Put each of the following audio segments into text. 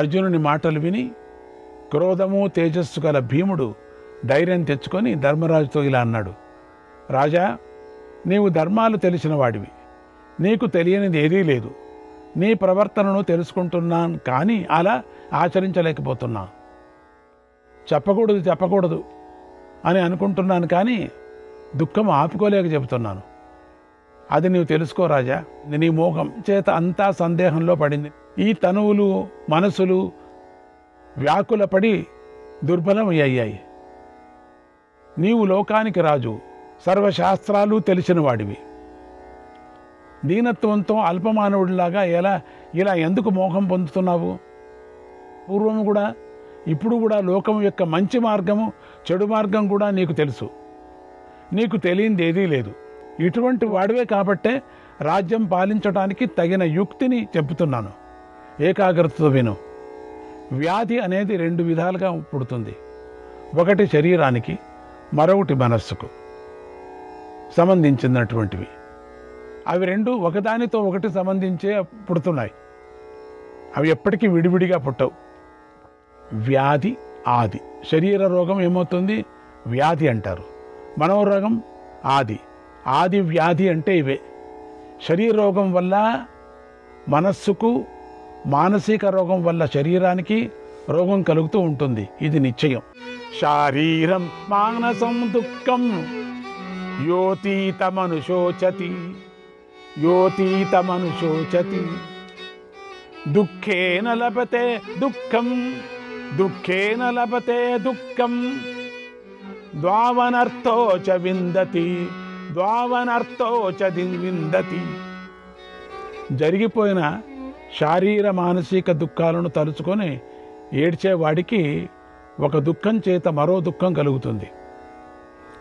అర్జునుని మాటలు విని క్రోధము తేజస్సు గల భీముడు ధైర్యం తెచ్చుకొని ధర్మరాజుతో ఇలా అన్నాడు రాజా నీవు ధర్మాలు తెలిసిన వాడివి. నీకు తెలియనిది ఏదీ లేదు. నీ ప్రవర్తనను తెలుసుకుంటున్నాను కానీ అలా ఆచరించలేకపోతున్నా. చెప్పకూడదు చెప్పకూడదు అని అనుకుంటున్నాను కానీ దుఃఖం ఆపుకోలేక చెబుతున్నాను. అది నీవు తెలుసుకో రాజా. నీ మోహం చేత అంతా సందేహంలో పడింది. ఈ తనువులు మనసులు వ్యాకులపడి దుర్బలం అయ్యాయి నీవు లోకానికి రాజు. సర్వశాస్త్రాలు తెలిసిన వాడివి దీనత్వంతో అల్పమానవుడిలాగా ఎలా ఇలా ఎందుకు మోహం పొందుతున్నావు? పూర్వం కూడా ఇప్పుడు కూడా లోకం యొక్క మంచి మార్గము చెడు మార్గం కూడా నీకు తెలుసు. నీకు తెలియంది ఏదీ లేదు. ఇటువంటి వాడివే కాబట్టే రాజ్యం పాలించడానికి తగిన యుక్తిని చెబుతున్నాను. ఏకాగ్రతతో విను. వ్యాధి అనేది రెండు విధాలుగా పుడుతుంది. ఒకటి శరీరానికి మరొకటి మనస్సుకు సంబంధించినటువంటివి. అవి రెండు ఒకదానితో ఒకటి సంబంధించే పుడుతున్నాయి. అవి ఎప్పటికీ విడివిడిగా పుట్టవు. వ్యాధి ఆది. శరీర రోగం ఏమవుతుంది? వ్యాధి అంటారు. మనోరోగం ఆది. ఆది వ్యాధి అంటే ఇవే. శరీర రోగం వల్ల మనస్సుకు మానసిక రోగం వల్ల శరీరానికి రోగం కలుగుతూ ఉంటుంది. ఇది నిశ్చయం. శారీరం మానసం దుఃఖం. యోతీతమనుశోచతి. యోతీతమనుశోచతి. దుఃఖేన లభతే దుఃఖం. దుఃఖేన లభతే దుఃఖం. ద్వావనర్థో చ విందతి. ద్వావనర్థో చ జరిగిపోయిన శారీర మానసిక దుఃఖాలను తలుచుకొని ఏడ్చేవాడికి ఒక దుఃఖం చేత మరో దుఃఖం కలుగుతుంది.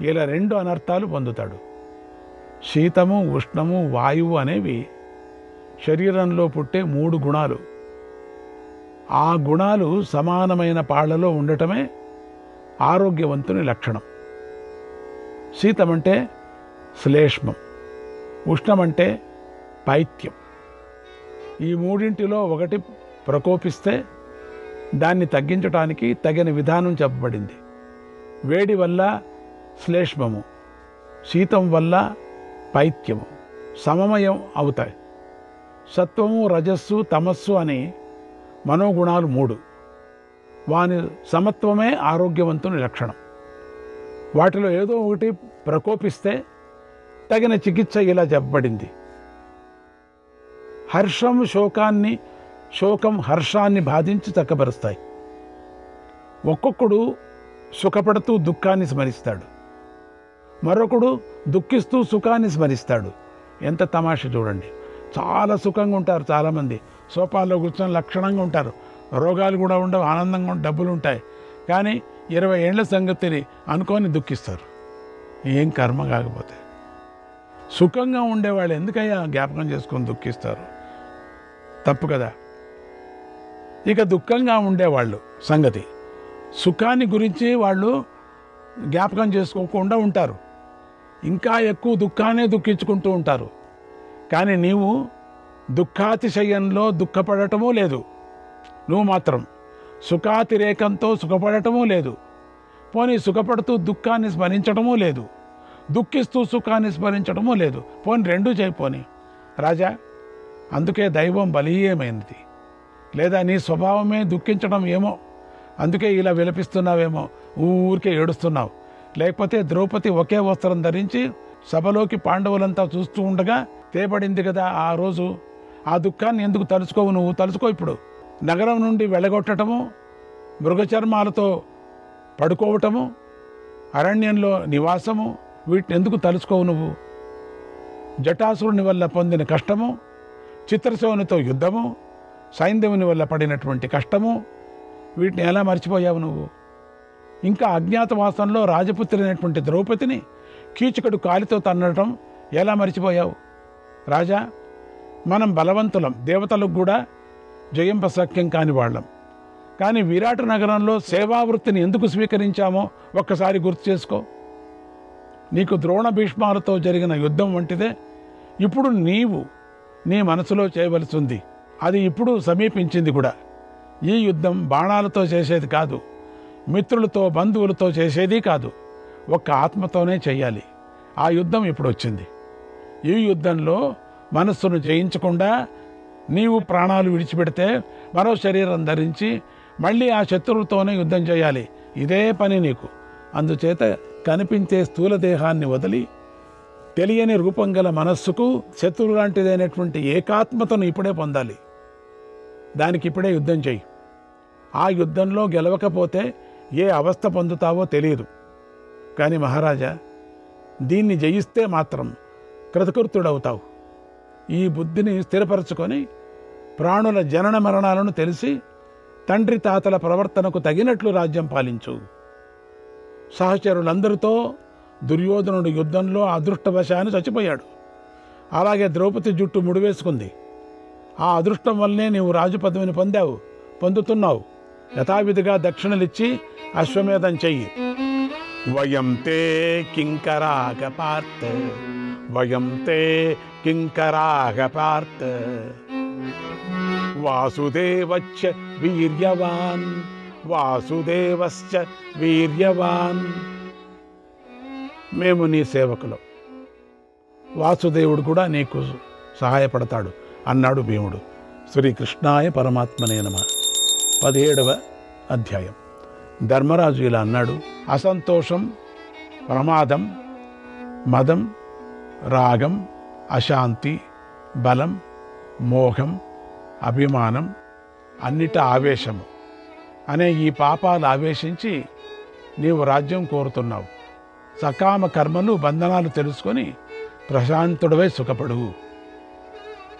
ఇలా రెండు అనర్థాలు పొందుతాడు. శీతము ఉష్ణము వాయువు అనేవి శరీరంలో పుట్టే మూడు గుణాలు. ఆ గుణాలు సమానమైన పాళ్ళలో ఉండటమే ఆరోగ్యవంతుని లక్షణం. శీతమంటే శ్లేష్మం. ఉష్ణమంటే పైత్యం. ఈ మూడింటిలో ఒకటి ప్రకోపిస్తే దాన్ని తగ్గించడానికి తగిన విధానం చెప్పబడింది. వేడి వల్ల శ్లేష్మము శీతం వల్ల పైత్యము సమమయం అవుతాయి. సత్వము రజస్సు తమస్సు అని మనోగుణాలు మూడు. వాని సమత్వమే ఆరోగ్యవంతుని లక్షణం. వాటిలో ఏదో ఒకటి ప్రకోపిస్తే తగిన చికిత్స ఇలా చెప్పబడింది. హర్షం శోకాన్ని శోకం హర్షాన్ని బాధించి చక్కబరుస్తాయి. ఒక్కొక్కడు సుఖపడుతూ దుఃఖాన్ని స్మరిస్తాడు. మరొకడు దుఃఖిస్తూ సుఖాన్ని స్మరిస్తాడు. ఎంత తమాష చూడండి. చాలా సుఖంగా ఉంటారు చాలామంది. సోఫాల్లో కూర్చొని లక్షణంగా ఉంటారు. రోగాలు కూడా ఉండవు ఆనందంగా డబ్బులు ఉంటాయి. కానీ ఇరవై ఏళ్ళ సంగతిని అనుకొని దుఃఖిస్తారు. ఏం కర్మ కాకపోతే. సుఖంగా ఉండేవాళ్ళు ఎందుకయ్యా జ్ఞాపకం చేసుకొని దుఃఖిస్తారు? తప్పు కదా. ఇక దుఃఖంగా ఉండేవాళ్ళు సంగతి. సుఖాన్ని గురించి వాళ్ళు జ్ఞాపకం చేసుకోకుండా ఉంటారు. ఇంకా ఎక్కువ దుఃఖాన్ని దుఃఖించుకుంటూ ఉంటారు. కానీ నీవు దుఃఖాతిశయంలో దుఃఖపడటమూ లేదు. నువ్వు మాత్రం సుఖాతిరేకంతో సుఖపడటమూ లేదు. పోనీ సుఖపడుతూ దుఃఖాన్ని స్మరించడమూ లేదు. దుఃఖిస్తూ సుఖాన్ని స్మరించడమూ లేదు. పోని రెండూ చేయపోని రాజా అందుకే దైవం బలీయమైనది లేదా నీ స్వభావమే దుఃఖించడం ఏమో? అందుకే ఇలా విలపిస్తున్నావేమో? ఊరికే ఏడుస్తున్నావు. లేకపోతే ద్రౌపది ఒకే వస్త్రం ధరించి సభలోకి పాండవులంతా చూస్తూ ఉండగా తేబడింది కదా ఆ రోజు? ఆ దుఃఖాన్ని ఎందుకు తలుచుకోవు నువ్వు? తలుచుకో ఇప్పుడు. నగరం నుండి వెళ్ళగొట్టడము మృగచర్మాలతో పడుకోవటము అరణ్యంలో నివాసము వీటిని ఎందుకు తలుచుకోవు నువ్వు? జటాసురుని వల్ల పొందిన కష్టము చిత్రసేవునితో యుద్ధము సైంధవుని వల్ల పడినటువంటి కష్టము వీటిని ఎలా మర్చిపోయావు నువ్వు? ఇంకా అజ్ఞాతవాసంలో రాజపుత్రి అయినటువంటి ద్రౌపదిని కీచకుడు కాలితో తన్నడం ఎలా మర్చిపోయావు? రాజా మనం బలవంతులం దేవతలకు కూడా జయంపసఖ్యం కాని వాళ్ళం. కానీ విరాట నగరంలో సేవావృత్తిని ఎందుకు స్వీకరించామో ఒక్కసారి గుర్తు చేసుకో. నీకు ద్రోణ భీష్మాలతో జరిగిన యుద్ధం వంటిదే. ఇప్పుడు నీవు నీ మనసులో చేయవలసి ఉంది అది ఇప్పుడు సమీపించింది కూడా. ఈ యుద్ధం బాణాలతో చేసేది కాదు. మిత్రులతో బంధువులతో చేసేది కాదు. ఒక్క ఆత్మతోనే చేయాలి. ఆ యుద్ధం ఇప్పుడు వచ్చింది. ఈ యుద్ధంలో మనస్సును జయించకుండా నీవు ప్రాణాలు విడిచిపెడితే మరో శరీరం ధరించి మళ్ళీ ఆ శత్రువులతోనే యుద్ధం చేయాలి. ఇదే పని నీకు. అందుచేత కనిపించే స్థూల దేహాన్ని వదిలి తెలియని రూపం గల మనస్సుకు శత్రువు లాంటిదైనటువంటి ఏకాత్మతను ఇప్పుడే పొందాలి. దానికి ఇప్పుడే యుద్ధం చెయ్యి ఆ యుద్ధంలో గెలవకపోతే ఏ అవస్థ పొందుతావో తెలియదు. కానీ మహారాజా దీన్ని జయిస్తే మాత్రం కృతకృత్యుడవుతావు ఈ బుద్ధిని స్థిరపరచుకొని ప్రాణుల జనన మరణాలను తెలిసి తండ్రి తాతల ప్రవర్తనకు తగినట్లు రాజ్యం పాలించు. సహచరులందరితో దుర్యోధనుడు యుద్ధంలో అదృష్టవశాన్ని చచ్చిపోయాడు. అలాగే ద్రౌపది జుట్టు ముడివేసుకుంది. ఆ అదృష్టం వల్లనే నీవు రాజు పదవిని పొందావు పొందుతున్నావు. యథావిధిగా దక్షిణలిచ్చి అశ్వమేధం చెయ్యి. వయం తే కింకరాగ పార్త వయం తే కింకరాగ పార్త వాసుదేవచ్చ వీర్యవాన్ వాసుదేవశ్చ వీర్యవాన్. మేము నీ సేవకులం. వాసుదేవుడు కూడా నీకు సహాయపడతాడు అన్నాడు భీముడు. శ్రీకృష్ణాయ పరమాత్మనే నమ. పదిహేడవ అధ్యాయం. ధర్మరాజు ఇలా అన్నాడు. అసంతోషం ప్రమాదం మదం రాగం అశాంతి బలం మోహం అభిమానం అన్నిట ఆవేశము. అనే ఈ పాపాలు ఆవేశించి నీవు రాజ్యం కోరుతున్నావు. సకామ కర్మలు బంధనాలు తెలుసుకొని ప్రశాంతుడవై సుఖపడు.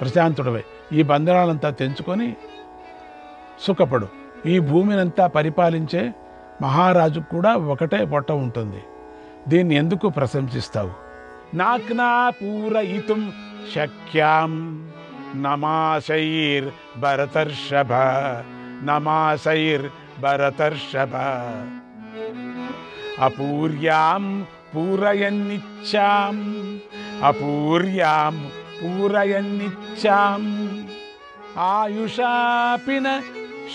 ప్రశాంతుడవై. ఈ బంధనాలంతా తెంచుకొని సుఖపడు. ఈ భూమినంతా పరిపాలించే మహారాజు కూడా ఒకటే పొట్ట ఉంటుంది. దీన్ని ఎందుకు ప్రశంసిస్తావు? నాక్నా పూరయితుం శక్యాం నమాశైర్ భరతర్షభ నమాశైర్ భరతర్షభ. అపూర్యాం పూరయన్నిచ్చాం. అపూర్యాం పూరయన్నిచ్చాం. ఆయుషాపిన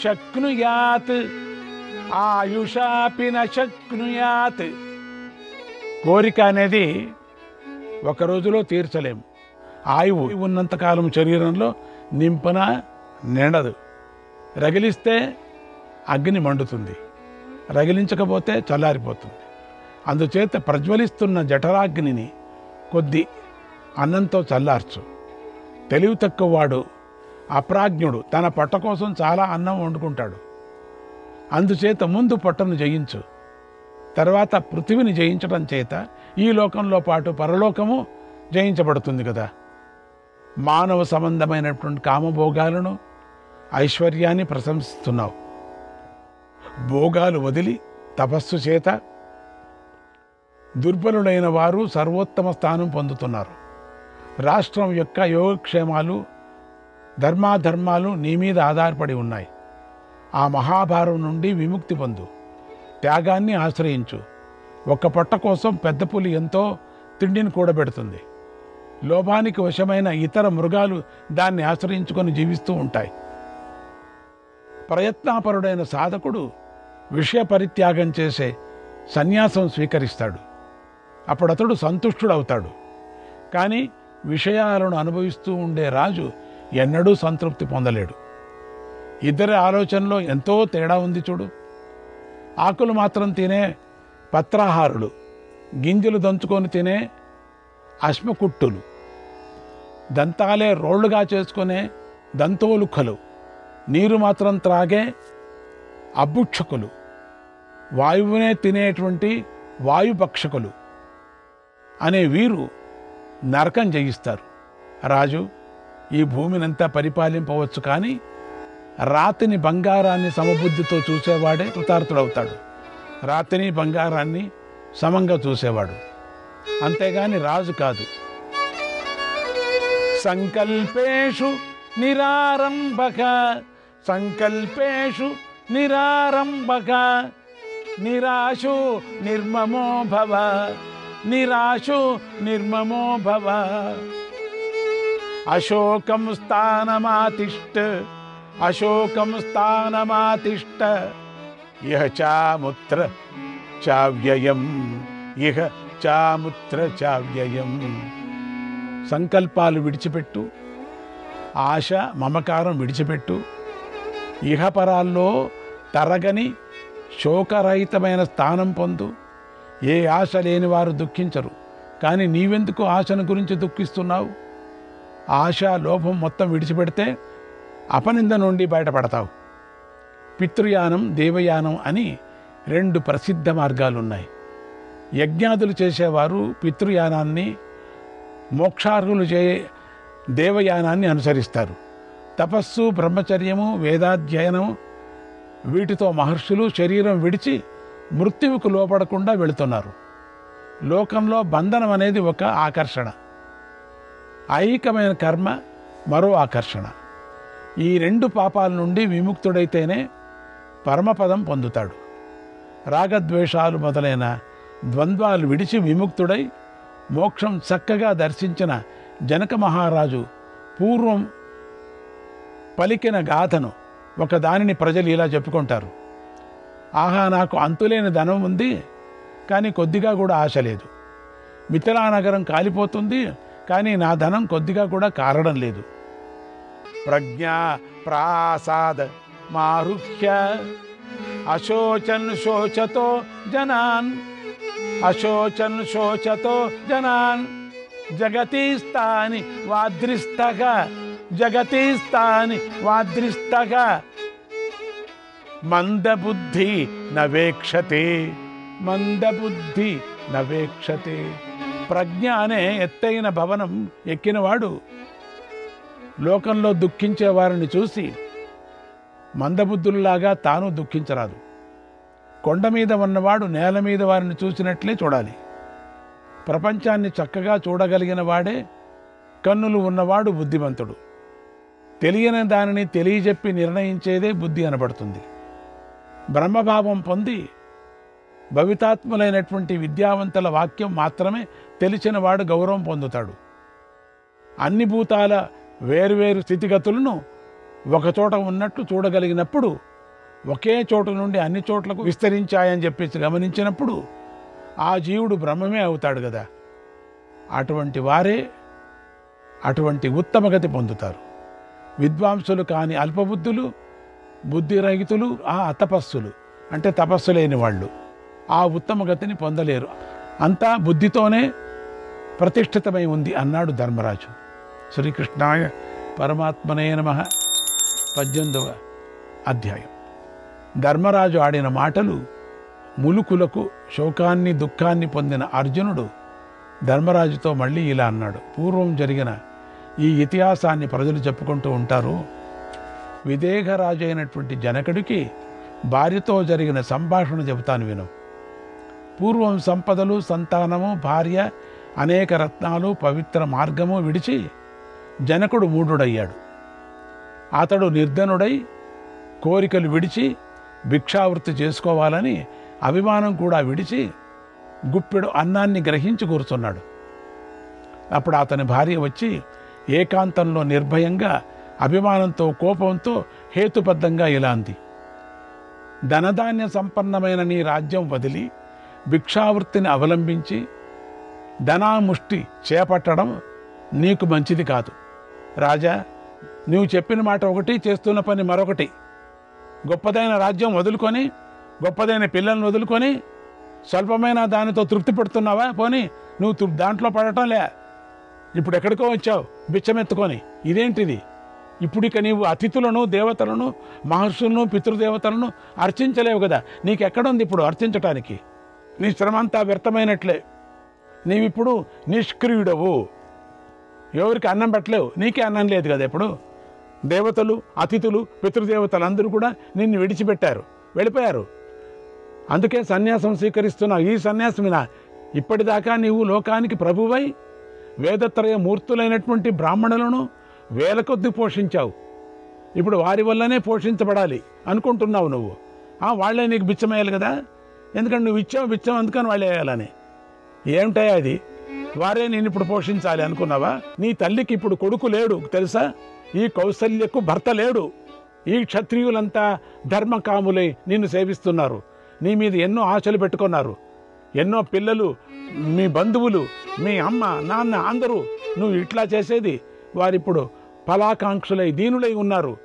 శక్నుయాత్ ఆయుషాపిన శక్నుయాత్. కోరిక అనేది ఒక రోజులో తీర్చలేము. ఆయువు ఉన్నంతకాలం శరీరంలో నింపన నిండదు. రగిలిస్తే అగ్ని మండుతుంది. రగిలించకపోతే చల్లారిపోతుంది. అందుచేత ప్రజ్వలిస్తున్న జఠరాగ్నిని కొద్ది అన్నంతో చల్లార్చు. తెలివి తక్కువ వాడు అప్రాజ్ఞుడు తన పొట్ట కోసం చాలా అన్నం వండుకుంటాడు. అందుచేత ముందు పొట్టను జయించు. తర్వాత పృథివిని జయించడం చేత ఈ లోకంలో పాటు పరలోకము జయించబడుతుంది కదా. మానవ సంబంధమైనటువంటి కామభోగాలను ఐశ్వర్యాన్ని ప్రశంసిస్తున్నావు. భోగాలు వదిలి తపస్సు చేత దుర్బలుడైన వారు సర్వోత్తమ స్థానం పొందుతున్నారు. రాష్ట్రం యొక్క యోగక్షేమాలు ధర్మాధర్మాలు నీ మీద ఆధారపడి ఉన్నాయి. ఆ మహాభారం నుండి విముక్తి పొందు. త్యాగాన్ని ఆశ్రయించు. ఒక్క పొట్ట కోసం పెద్ద పులి ఎంతో తిండిని కూడబెడుతుంది. లోభానికి వశమైన ఇతర మృగాలు దాన్ని ఆశ్రయించుకొని జీవిస్తూ ఉంటాయి. ప్రయత్నాపరుడైన సాధకుడు విషయ పరిత్యాగం చేసే సన్యాసం స్వీకరిస్తాడు. అప్పుడతడు సంతుష్టుడవుతాడు. కానీ విషయాలను అనుభవిస్తూ ఉండే రాజు ఎన్నడూ సంతృప్తి పొందలేడు. ఇద్దరి ఆలోచనలో ఎంతో తేడా ఉంది చూడు. ఆకులు మాత్రం తినే పత్రాహారులు గింజలు దంచుకొని తినే అశ్మకుట్టులు దంతాలే రోళ్ళుగా చేసుకునే దంతోలుఖలు నీరు మాత్రం త్రాగే అభుక్షకులు వాయువునే తినేటువంటి వాయుభక్షకులు అనే వీరు నరకం జయిస్తారు. రాజు ఈ భూమినంతా పరిపాలింపవచ్చు కానీ రాతిని బంగారాన్ని సమబుద్ధితో చూసేవాడే కృతార్థుడవుతాడు. రాతిని బంగారాన్ని సమంగా చూసేవాడు. అంతేగాని రాజు కాదు. సంకల్పేషు నిరారంభక సంకల్పేషు నిరారంభక నిరాశు నిర్మమో భవ నిరాశు నిర్మమో భవ. అశోకం స్థానమాతిష్ట అశోకం స్థానమాతిష్ట ఇహ చాముత్ర చావ్యయం ఇహ చాముత్ర చావ్యయం. సంకల్పాలు విడిచిపెట్టు ఆశ మమకారం విడిచిపెట్టు ఇహపరాల్లో తరగని శోకరహితమైన స్థానం పొందు. ఏ ఆశ లేని వారు దుఃఖించరు. కానీ నీవెందుకు ఆశను గురించి దుఃఖిస్తున్నావు? ఆశ లోభం మొత్తం విడిచిపెడితే అపనింద నుండి బయటపడతావు. పితృయానం దేవయానం అని రెండు ప్రసిద్ధ మార్గాలు ఉన్నాయి యజ్ఞాదులు చేసేవారు పితృయానాన్ని మోక్షార్హులు చే దేవయానాన్ని అనుసరిస్తారు. తపస్సు బ్రహ్మచర్యము వేదాధ్యయనము వీటితో మహర్షులు శరీరం విడిచి మృత్యువుకు లోపడకుండా వెళుతున్నారు. లోకంలో బంధనం అనేది ఒక ఆకర్షణ. ఐహికమైన కర్మ మరో ఆకర్షణ. ఈ రెండు పాపాల నుండి విముక్తుడైతేనే పరమపదం పొందుతాడు. రాగద్వేషాలు మొదలైన ద్వంద్వాలు విడిచి విముక్తుడై మోక్షం చక్కగా దర్శించిన జనక మహారాజు పూర్వం పలికిన గాథను ఒకదానిని ప్రజలు ఇలా చెప్పుకుంటారు. ఆహా నాకు అంతులేని ధనం ఉంది కానీ కొద్దిగా కూడా ఆశ లేదు. మిథిలా నగరం కాలిపోతుంది కానీ నా ధనం కొద్దిగా కూడా కారడం లేదు. ప్రజ్ఞా ప్రాసాద మారుహ్య అశోచన్ శోచతో జనాన్ అశోచన్ శోచతో జనాన్ జగతీస్థాని వాద్రిస్తగా జగతీస్తాని వాదృష్టగా మందబుద్ధి నవేక్షతే మందబుద్ధి నవేక్షతే. ప్రజ్ఞ అనే ఎత్తైన భవనం ఎక్కినవాడు. లోకంలో దుఃఖించే వారిని చూసి మందబుద్ధుల్లాగా తాను దుఃఖించరాదు. కొండ మీద ఉన్నవాడు నేల మీద వారిని చూసినట్లే చూడాలి. ప్రపంచాన్ని చక్కగా చూడగలిగిన వాడే కన్నులు ఉన్నవాడు బుద్ధిమంతుడు. తెలియని దానిని తెలియజెప్పి నిర్ణయించేదే బుద్ధి అనబడుతుంది. బ్రహ్మభావం పొంది భవితాత్ములైనటువంటి విద్యావంతుల వాక్యం మాత్రమే తెలిసినవాడు గౌరవం పొందుతాడు. అన్ని భూతాల వేరువేరు స్థితిగతులను ఒకచోట ఉన్నట్లు చూడగలిగినప్పుడు ఒకే చోటు నుండి అన్ని చోట్లకు విస్తరించాయని చెప్పేసి గమనించినప్పుడు ఆ జీవుడు బ్రహ్మమే అవుతాడు కదా అటువంటి వారే అటువంటి ఉత్తమగతి పొందుతారు. విద్వాంసులు కాని అల్పబుద్ధులు బుద్ధిరహితులు ఆ అతపస్సులు. అంటే తపస్సు లేని వాళ్ళు. ఆ ఉత్తమ గతిని పొందలేరు. అంతా బుద్ధితోనే ప్రతిష్ఠితమై ఉంది అన్నాడు ధర్మరాజు. శ్రీకృష్ణాయ పరమాత్మనే నమ. పద్దెనిమిదవ అధ్యాయం. ధర్మరాజు ఆడిన మాటలు ములుకులకు శోకాన్ని దుఃఖాన్ని పొందిన అర్జునుడు ధర్మరాజుతో మళ్ళీ ఇలా అన్నాడు. పూర్వం జరిగిన ఈ ఇతిహాసాన్ని ప్రజలు చెప్పుకుంటూ ఉంటారు. విదేహరాజు అయినటువంటి జనకుడికి భార్యతో జరిగిన సంభాషణ చెబుతాను విను. పూర్వం సంపదలు సంతానము భార్య అనేక రత్నాలు పవిత్ర మార్గము విడిచి జనకుడు మూఢుడయ్యాడు. అతడు నిర్ధనుడై కోరికలు విడిచి భిక్షావృత్తి చేసుకోవాలని అభిమానం కూడా విడిచి గుప్పెడు అన్నాన్ని గ్రహించి కూర్చున్నాడు. అప్పుడు అతని భార్య వచ్చి ఏకాంతంలో నిర్భయంగా అభిమానంతో కోపంతో హేతుబద్ధంగా ఇలా అంది ధనధాన్య సంపన్నమైన నీ రాజ్యం వదిలి భిక్షావృత్తిని అవలంబించి ధనాముష్టి చేపట్టడం నీకు మంచిది కాదు. రాజా నువ్వు చెప్పిన మాట ఒకటి చేస్తున్న పని మరొకటి. గొప్పదైన రాజ్యం వదులుకొని గొప్పదైన పిల్లల్ని వదులుకొని స్వల్పమైన దానితో తృప్తి పెడుతున్నావా పోనీ నువ్వు దాంట్లో పడటం లే. ఇప్పుడు ఎక్కడికో వచ్చావు బిచ్చమెత్తుకొని. ఇదేంటిది? ఇప్పుడు ఇక నీవు అతిథులను దేవతలను మహర్షులను పితృదేవతలను అర్చించలేవు కదా. నీకు ఎక్కడుంది ఇప్పుడు అర్చించటానికి? నీ శ్రమ అంతా వ్యర్థమైనట్లే. నీవిప్పుడు నిష్క్రియుడవు. ఎవరికి అన్నం పెట్టలేవు. నీకే అన్నం లేదు కదా ఇప్పుడు. దేవతలు అతిథులు పితృదేవతలు అందరూ కూడా నిన్ను విడిచిపెట్టారు. వెళ్ళిపోయారు. అందుకే సన్యాసం స్వీకరిస్తున్నావు ఈ సన్యాసమినా ఇప్పటిదాకా నీవు లోకానికి ప్రభువై వేదత్రయ మూర్తులైనటువంటి బ్రాహ్మణులను వేల కొద్ది పోషించావు. ఇప్పుడు వారి వల్లనే పోషించబడాలి అనుకుంటున్నావు నువ్వు. ఆ, వాళ్ళే నీకు బిచ్చమేయాలి కదా? ఎందుకంటే నువ్వు ఇచ్చావు బిచ్చం అందుకని వాళ్ళే వేయాలని. ఏమిటాయా అది వారే నేను ఇప్పుడు పోషించాలి అనుకున్నావా? నీ తల్లికి ఇప్పుడు కొడుకు లేడు తెలుసా? ఈ కౌశల్యకు భర్త లేడు. ఈ క్షత్రియులంతా ధర్మకాములై నిన్ను సేవిస్తున్నారు. నీ మీద ఎన్నో ఆశలు పెట్టుకున్నారు. ఎన్నో పిల్లలు మీ బంధువులు మీ అమ్మ నాన్న అందరూ నువ్వు ఇట్లా చేసేది. వారిప్పుడు ఫలాకాంక్షులై దీనులై ఉన్నారు.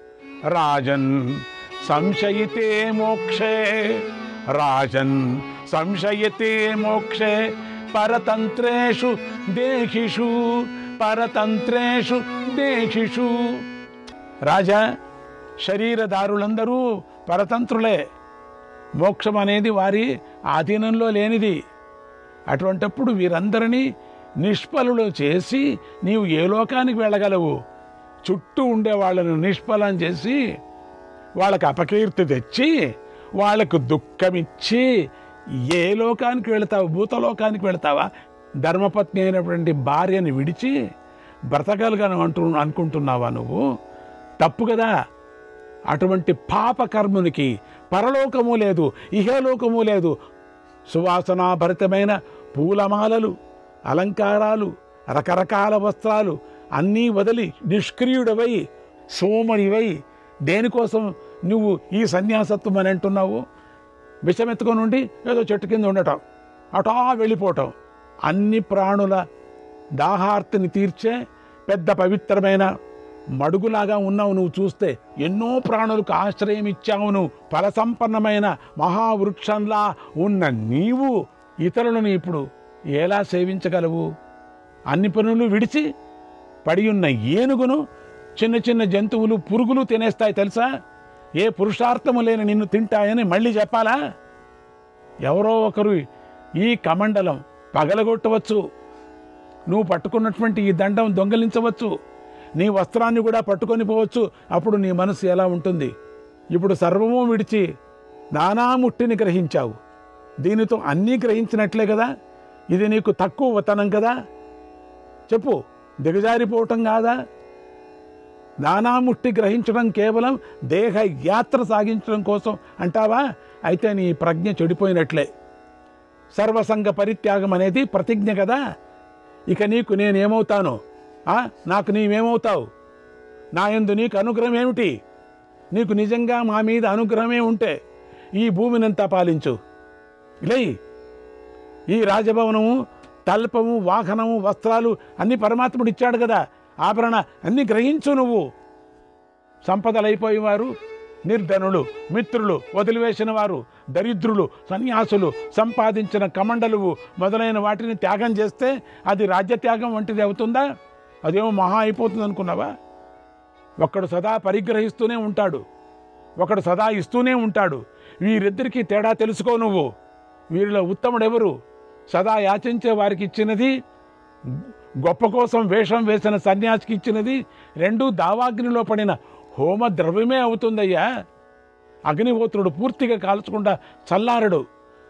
రాజన్ సంశయితే మోక్షే. రాజన్ సంశయతే మోక్షే. పరతంత్రేషు దేహిషు పరతంత్రేషు దేహిషు. రాజా శరీరదారులందరూ పరతంత్రులే. మోక్షం అనేది వారి ఆధీనంలో లేనిది. అటువంటప్పుడు వీరందరినీ నిష్ఫలులు చేసి నీవు ఏ లోకానికి వెళ్ళగలవు? చుట్టూ ఉండే వాళ్ళను నిష్ఫలం చేసి వాళ్ళకి అపకీర్తి తెచ్చి వాళ్ళకు దుఃఖమిచ్చి ఏ లోకానికి వెళతావు? భూతలోకానికి వెళతావా? ధర్మపత్ని అయినటువంటి భార్యని విడిచి బ్రతకలుగాను అంటు అనుకుంటున్నావా నువ్వు? తప్పు కదా. అటువంటి పాపకర్మునికి పరలోకము లేదు ఇహలోకము లేదు సువాసనాభరితమైన పూలమాలలు అలంకారాలు రకరకాల వస్త్రాలు అన్నీ వదిలి నిష్క్రియుడవై సోమనివై దేనికోసం నువ్వు ఈ సన్యాసత్వం అని అంటున్నావు? విషమెత్తుకొని ఉండి ఏదో చెట్టు కింద ఉండటం అటా వెళ్ళిపోవటం. అన్ని ప్రాణుల దాహార్తిని తీర్చే పెద్ద పవిత్రమైన మడుగులాగా ఉన్నావు నువ్వు చూస్తే ఎన్నో ప్రాణులకు ఆశ్రయం ఇచ్చావు నువ్వు. ఫలసంపన్నమైన మహావృక్షంలా ఉన్న నీవు ఇతరులను ఇప్పుడు ఎలా సేవించగలవు? అన్ని పనులు విడిచి పడి ఉన్న ఏనుగును చిన్న చిన్న జంతువులు పురుగులు తినేస్తాయి తెలుసా? ఏ పురుషార్థము లేని నిన్ను తింటాయని మళ్ళీ చెప్పాలా? ఎవరో ఒకరు ఈ కమండలం పగలగొట్టవచ్చు. నువ్వు పట్టుకున్నటువంటి ఈ దండం దొంగలించవచ్చు. నీ వస్త్రాన్ని కూడా పట్టుకొని పోవచ్చు. అప్పుడు నీ మనసు ఎలా ఉంటుంది? ఇప్పుడు సర్వము విడిచి నానాముట్టిని గ్రహించావు. దీనితో అన్నీ గ్రహించినట్లే కదా? ఇది నీకు తక్కువ తనం కదా? చెప్పు దిగజారిపోవటం కాదా? నానాముట్టి గ్రహించడం కేవలం దేహ యాత్ర సాగించడం కోసం అంటావా? అయితే నీ ప్రజ్ఞ చెడిపోయినట్లే. సర్వసంగ పరిత్యాగం అనేది ప్రతిజ్ఞ కదా? ఇక నీకు నేనేమవుతానో? నాకు నీవేమవుతావు? నా ఎందు నీకు అనుగ్రహం ఏమిటి నీకు నిజంగా మా మీద అనుగ్రహమే ఉంటే ఈ భూమినంతా పాలించు. లే ఈ రాజభవనము తల్పము వాహనము వస్త్రాలు అన్ని పరమాత్ముడు ఇచ్చాడు కదా. ఆభరణ అన్ని గ్రహించు నువ్వు. సంపదలైపోయేవారు నిర్ధనులు మిత్రులు వదిలివేసిన వారు దరిద్రులు సన్యాసులు సంపాదించిన కమండలువు మొదలైన వాటిని త్యాగం చేస్తే అది రాజ్యత్యాగం వంటిది అవుతుందా? అదేమో మహా అయిపోతుంది అనుకున్నావా? ఒకడు సదా పరిగ్రహిస్తూనే ఉంటాడు. ఒకడు సదా ఇస్తూనే ఉంటాడు. వీరిద్దరికీ తేడా తెలుసుకో నువ్వు. వీరిలో ఉత్తముడెవరు? సదా యాచించే వారికి ఇచ్చినది గొప్ప కోసం వేషం వేసిన సన్యాసికి ఇచ్చినది రెండు దావాగ్నిలో పడిన హోమ ద్రవ్యమే అవుతుందయ్యా. అగ్నిహోత్రుడు పూర్తిగా కాల్చకుండా చల్లారడు.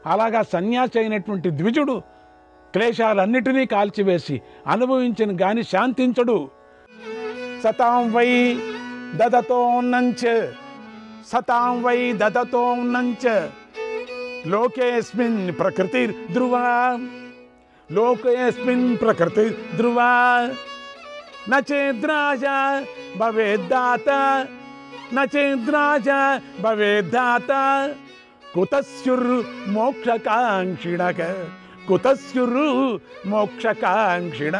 అలాగా సన్యాసి అయినటువంటి ద్విజుడు క్లేశాలన్నిటినీ కాల్చివేసి అనుభవించిన గాని శాంతించడు. సతాం వై దదతోన్నంచ సతాం వై దదతోన్నంచ లోకేస్మిన్ ప్రకృతి ధ్రువా లోకేస్మిన్ ప్రకృతి ధ్రువా. నచేద్రాజ భవేద్దాత నచేద్రాజ భవేద్దాత. కుతస్యుర్ మోక్షకాంక్షిణక. కుతస్యురు మోక్షకాంక్షిణ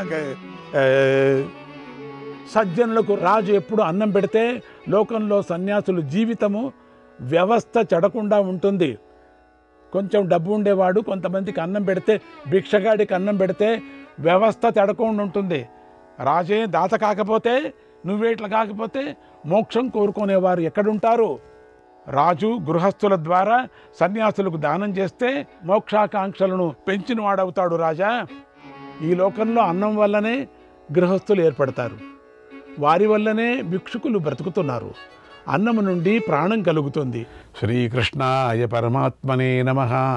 సజ్జనులకు రాజు ఎప్పుడు అన్నం పెడితే లోకంలో సన్యాసులు జీవితము వ్యవస్థ చెడకుండా ఉంటుంది. కొంచెం డబ్బు ఉండేవాడు కొంతమందికి అన్నం పెడితే భిక్షగాడికి అన్నం పెడితే వ్యవస్థ తెడకుండా ఉంటుంది. రాజే దాత కాకపోతే నువ్వేట్ల కాకపోతే మోక్షం కోరుకునేవారు ఎక్కడుంటారు? రాజు గృహస్థుల ద్వారా సన్యాసులకు దానం చేస్తే మోక్షాకాంక్షలను పెంచిన వాడవుతాడు రాజా. ఈ లోకంలో అన్నం వల్లనే గృహస్థులు ఏర్పడతారు. వారి వల్లనే భిక్షుకులు బ్రతుకుతున్నారు. అన్నము నుండి ప్రాణం కలుగుతుంది. శ్రీకృష్ణాయ పరమాత్మనే నమః.